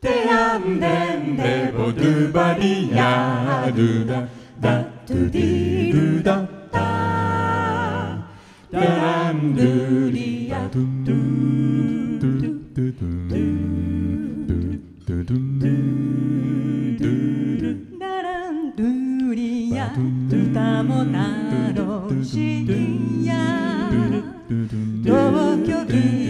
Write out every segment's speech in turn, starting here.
Te anden de bo du ba di ya du da da du di du da da da ram du di ya du du du du du du du du ダランドゥリヤ歌も楽しいや東京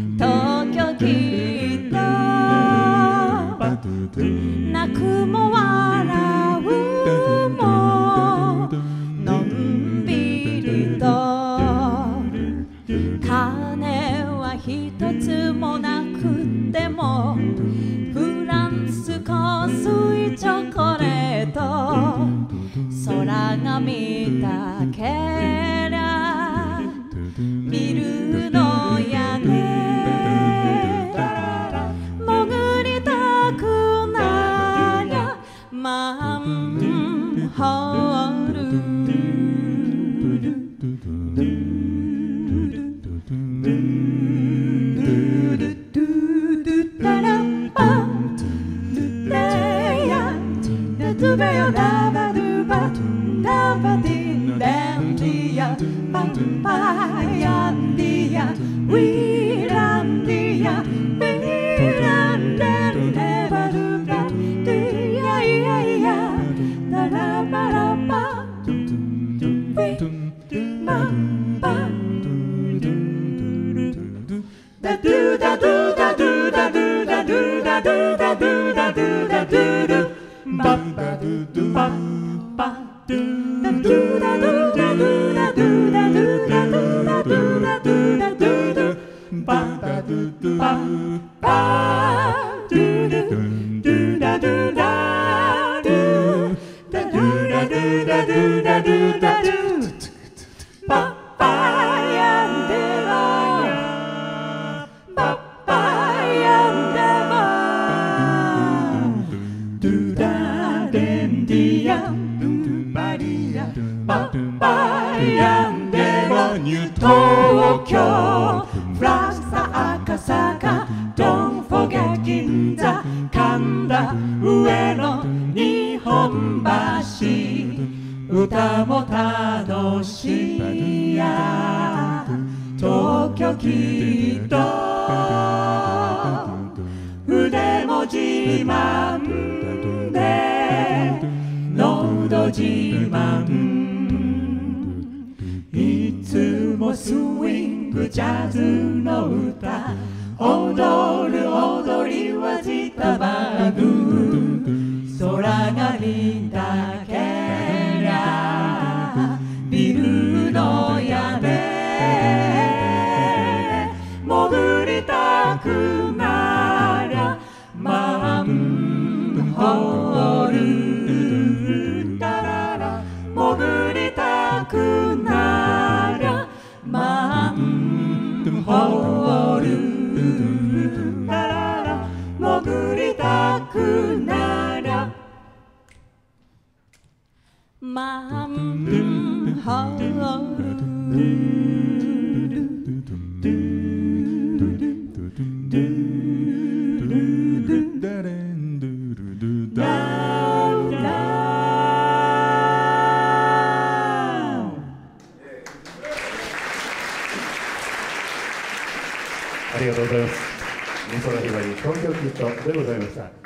泣くも笑うものんびりと。金は一つもなくてもフランス香水チョコレート。空が見たけ do da do da do da do da do da do da do do do. バイアンデロニュートーキョーフランスタアカサカドンフォゲキンザカンダウエロニホンバシ歌も楽しいや東京きっと腕も自慢で喉自慢ジャズの歌。踊る踊りはジタバグ。空が見たけりゃビルの屋根。潜りたくなりゃマンホール。るな潜りたくならマンホおルありがとうございます。美空ひばり東京キットでございました。